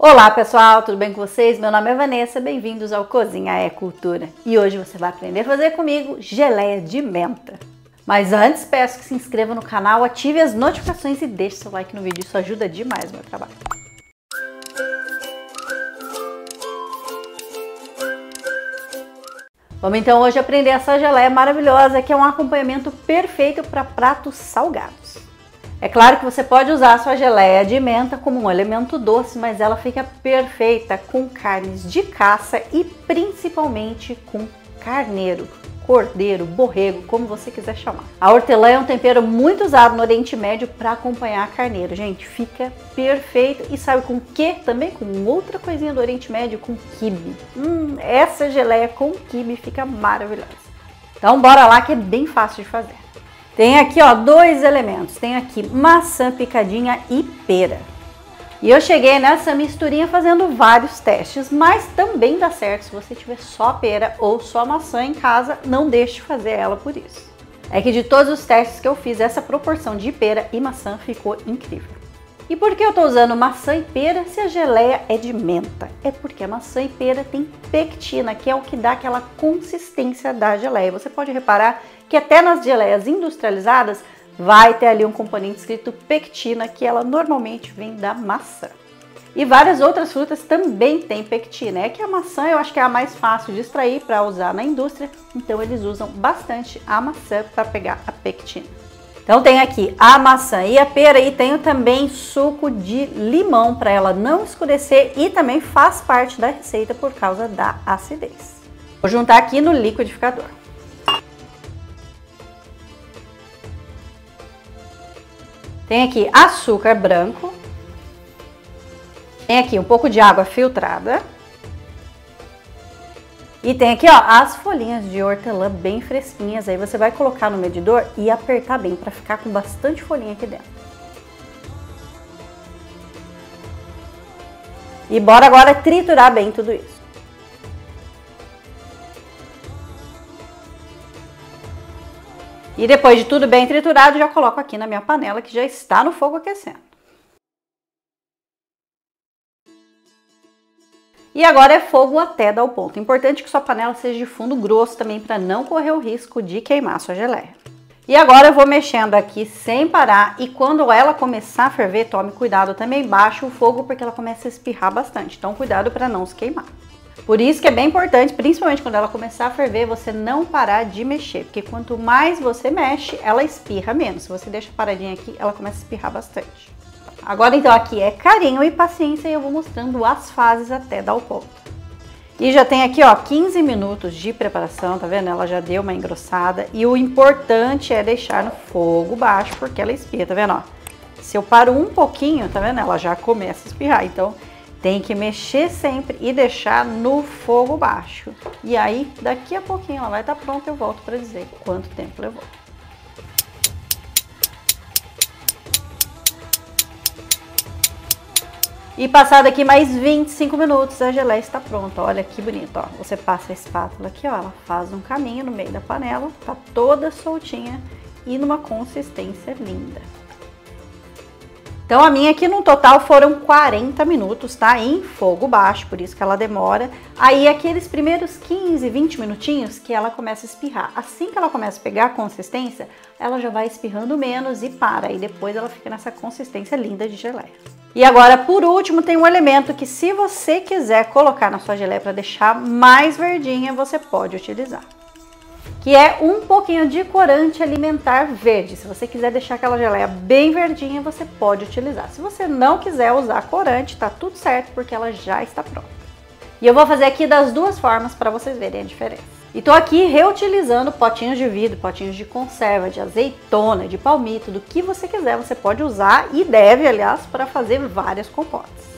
Olá pessoal, tudo bem com vocês? Meu nome é Vanessa, bem-vindos ao Cozinha é Cultura. E hoje você vai aprender a fazer comigo geleia de menta. Mas antes, peço que se inscreva no canal, ative as notificações e deixe seu like no vídeo, isso ajuda demais o meu trabalho. Vamos então hoje aprender essa geleia maravilhosa que é um acompanhamento perfeito para pratos salgados. É claro que você pode usar a sua geleia de menta como um elemento doce, mas ela fica perfeita com carnes de caça e principalmente com carneiro, cordeiro, borrego, como você quiser chamar. A hortelã é um tempero muito usado no Oriente Médio para acompanhar carneiro, gente, fica perfeito. E sabe com que também? Com outra coisinha do Oriente Médio, com quibe. Hum, essa geleia com quibe fica maravilhosa. Então bora lá que é bem fácil de fazer. Tem aqui, ó, dois elementos. Tem aqui maçã picadinha e pera. E eu cheguei nessa misturinha fazendo vários testes, mas também dá certo se você tiver só pera ou só maçã em casa, não deixe de fazer ela por isso. É que de todos os testes que eu fiz, essa proporção de pera e maçã ficou incrível. E por que eu estou usando maçã e pera se a geleia é de menta? É porque a maçã e pera tem pectina, que é o que dá aquela consistência da geleia. Você pode reparar que até nas geleias industrializadas vai ter ali um componente escrito pectina, que ela normalmente vem da maçã. E várias outras frutas também têm pectina. É que a maçã eu acho que é a mais fácil de extrair para usar na indústria, então eles usam bastante a maçã para pegar a pectina. Então tem aqui a maçã e a pera e tenho também suco de limão para ela não escurecer e também faz parte da receita por causa da acidez. Vou juntar aqui no liquidificador. Tem aqui açúcar branco. Tem aqui um pouco de água filtrada. E tem aqui, ó, as folhinhas de hortelã bem fresquinhas. Aí você vai colocar no medidor e apertar bem para ficar com bastante folhinha aqui dentro. E bora agora triturar bem tudo isso. E depois de tudo bem triturado, já coloco aqui na minha panela que já está no fogo aquecendo. E agora é fogo até dar o ponto. Importante que sua panela seja de fundo grosso também para não correr o risco de queimar sua geleia. E agora eu vou mexendo aqui sem parar e quando ela começar a ferver, tome cuidado também, baixe o fogo porque ela começa a espirrar bastante. Então cuidado para não se queimar. Por isso que é bem importante, principalmente quando ela começar a ferver, você não parar de mexer, porque quanto mais você mexe, ela espirra menos. Se você deixa paradinha aqui, ela começa a espirrar bastante. Agora então aqui é carinho e paciência e eu vou mostrando as fases até dar o ponto. E já tem aqui ó 15 minutos de preparação, tá vendo? Ela já deu uma engrossada e o importante é deixar no fogo baixo porque ela espirra, tá vendo? Ó, se eu paro um pouquinho, tá vendo? Ela já começa a espirrar, então tem que mexer sempre e deixar no fogo baixo. E aí, daqui a pouquinho ela vai estar tá pronta, eu volto para dizer quanto tempo levou. E passado aqui mais 25 minutos, a geleia está pronta. Olha que bonito, ó. Você passa a espátula aqui, ó, ela faz um caminho no meio da panela, tá toda soltinha e numa consistência linda. Então a minha aqui no total foram 40 minutos, tá? Em fogo baixo, por isso que ela demora. Aí aqueles primeiros 15, 20 minutinhos que ela começa a espirrar. Assim que ela começa a pegar a consistência, ela já vai espirrando menos e para. E depois ela fica nessa consistência linda de geleia. E agora, por último, tem um elemento que se você quiser colocar na sua geleia para deixar mais verdinha, você pode utilizar que é um pouquinho de corante alimentar verde. Se você quiser deixar aquela geleia bem verdinha, você pode utilizar. Se você não quiser usar corante, tá tudo certo, porque ela já está pronta. E eu vou fazer aqui das duas formas para vocês verem a diferença. E tô aqui reutilizando potinhos de vidro, potinhos de conserva, de azeitona, de palmito, do que você quiser, você pode usar e deve, aliás, para fazer várias compotas.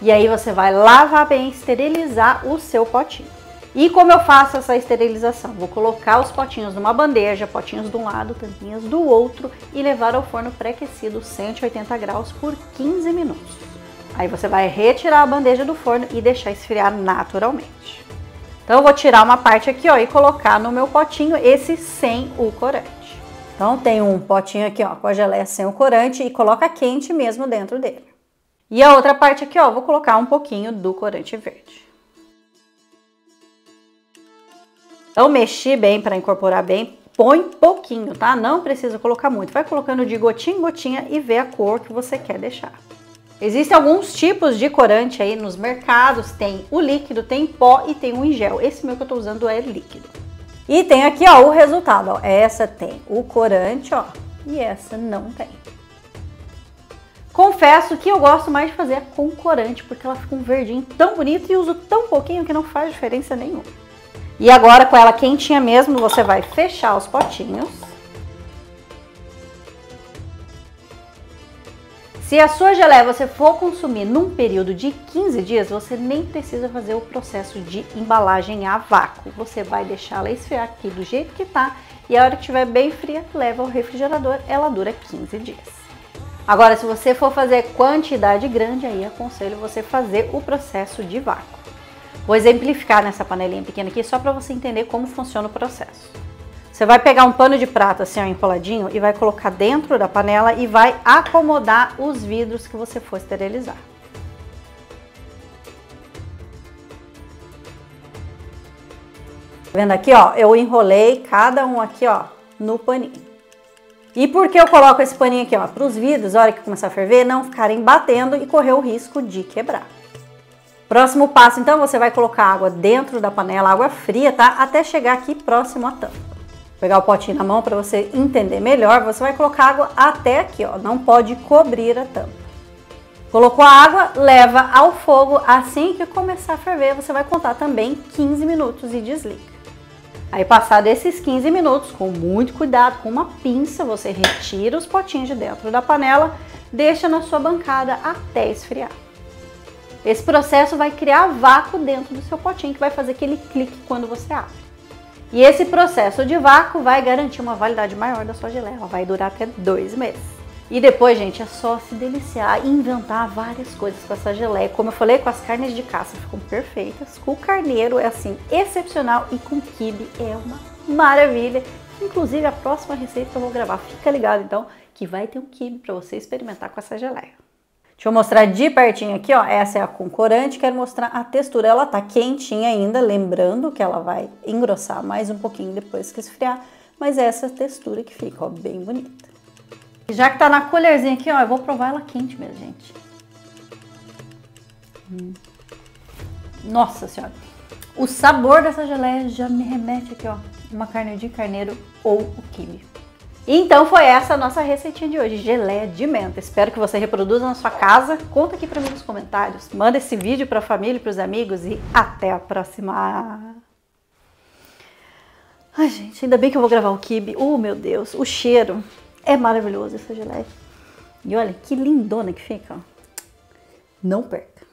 E aí você vai lavar bem, esterilizar o seu potinho. E como eu faço essa esterilização? Vou colocar os potinhos numa bandeja, potinhos de um lado, tampinhas do outro e levar ao forno pré-aquecido 180 graus por 15 minutos. Aí você vai retirar a bandeja do forno e deixar esfriar naturalmente. Então eu vou tirar uma parte aqui ó, e colocar no meu potinho esse sem o corante. Então tem um potinho aqui ó, com a geleia sem o corante e coloca quente mesmo dentro dele. E a outra parte aqui, ó, vou colocar um pouquinho do corante verde. Então, mexi bem para incorporar bem. Põe pouquinho, tá? Não precisa colocar muito. Vai colocando de gotinha em gotinha e vê a cor que você quer deixar. Existem alguns tipos de corante aí nos mercados, tem o líquido, tem pó e tem o em gel. Esse meu que eu tô usando é líquido. E tem aqui, ó, o resultado, ó. Essa tem o corante, ó, e essa não tem. Confesso que eu gosto mais de fazer com corante, porque ela fica um verdinho tão bonito e uso tão pouquinho que não faz diferença nenhuma. E agora com ela quentinha mesmo, você vai fechar os potinhos. Se a sua geleia você for consumir num período de 15 dias, você nem precisa fazer o processo de embalagem a vácuo. Você vai deixar ela esfriar aqui do jeito que tá e a hora que estiver bem fria, leva ao refrigerador, ela dura 15 dias. Agora, se você for fazer quantidade grande, aí aconselho você fazer o processo de vácuo. Vou exemplificar nessa panelinha pequena aqui só para você entender como funciona o processo. Você vai pegar um pano de prata assim ó, enroladinho e vai colocar dentro da panela e vai acomodar os vidros que você for esterilizar. Tá vendo aqui, ó? Eu enrolei cada um aqui, ó, no paninho. E por que eu coloco esse paninho aqui, ó? Para os vidros, a hora que começar a ferver, não ficarem batendo e correr o risco de quebrar. Próximo passo, então, você vai colocar água dentro da panela, água fria, tá? Até chegar aqui próximo à tampa pegar o potinho na mão para você entender melhor, você vai colocar água até aqui, ó, não pode cobrir a tampa. Colocou a água, leva ao fogo, assim que começar a ferver, você vai contar também 15 minutos e desliga. Aí passado esses 15 minutos, com muito cuidado, com uma pinça, você retira os potinhos de dentro da panela, deixa na sua bancada até esfriar. Esse processo vai criar vácuo dentro do seu potinho, que vai fazer aquele clique quando você abre. E esse processo de vácuo vai garantir uma validade maior da sua geleia. Ela vai durar até dois meses. E depois, gente, é só se deliciar e inventar várias coisas com essa geleia. Como eu falei, com as carnes de caça ficam perfeitas. Com o carneiro é assim, excepcional. E com quibe é uma maravilha. Inclusive, a próxima receita que eu vou gravar, fica ligado então, que vai ter um quibe para você experimentar com essa geleia. Deixa eu mostrar de pertinho aqui, ó. Essa é a com corante. Quero mostrar a textura. Ela tá quentinha ainda, lembrando que ela vai engrossar mais um pouquinho depois que esfriar. Mas é essa textura que fica, ó, bem bonita. Já que tá na colherzinha aqui, ó, eu vou provar ela quente mesmo, gente. Hum. Nossa senhora. O sabor dessa geleia já me remete aqui, ó, uma carne de carneiro ou o quibe. Então foi essa a nossa receitinha de hoje, geleia de menta. Espero que você reproduza na sua casa. Conta aqui para mim nos comentários. Manda esse vídeo para a família e para os amigos e até a próxima. Ai, gente, ainda bem que eu vou gravar o kibe. Oh, meu Deus, o cheiro é maravilhoso essa geleia. E olha que lindona que fica. Não perca.